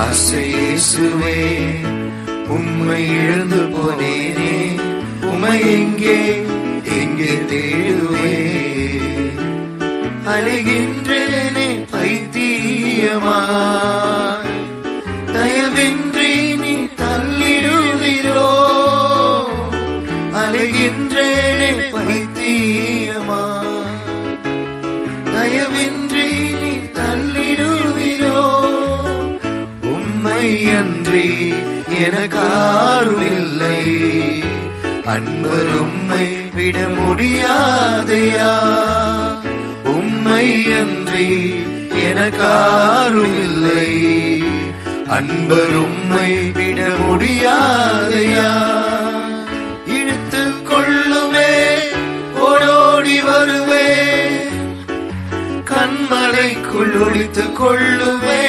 ஆசையேசுவே உம்மை இழந்து போனேனே உமை எங்கே எங்கே தேடுவே. அழுகின்றேனே பைத்தியமா தயவின்றி நீ தள்ளிடுவீரோ. அழுகின்றேனே பைத்தியமா தயவின்றி உம்மை அன்றி எனக்காரும் இல்லை அன்பர் உம்மை விட முடியாதையா? உம்மை அன்றி எனக்காரும் இல்லை அன்பர் உம்மை விட முடியாதையா? இழுத்து கொள்ளுவே ஓடோடி வருவே கண்மலைக்குள் ஒழித்துக் கொள்ளுவே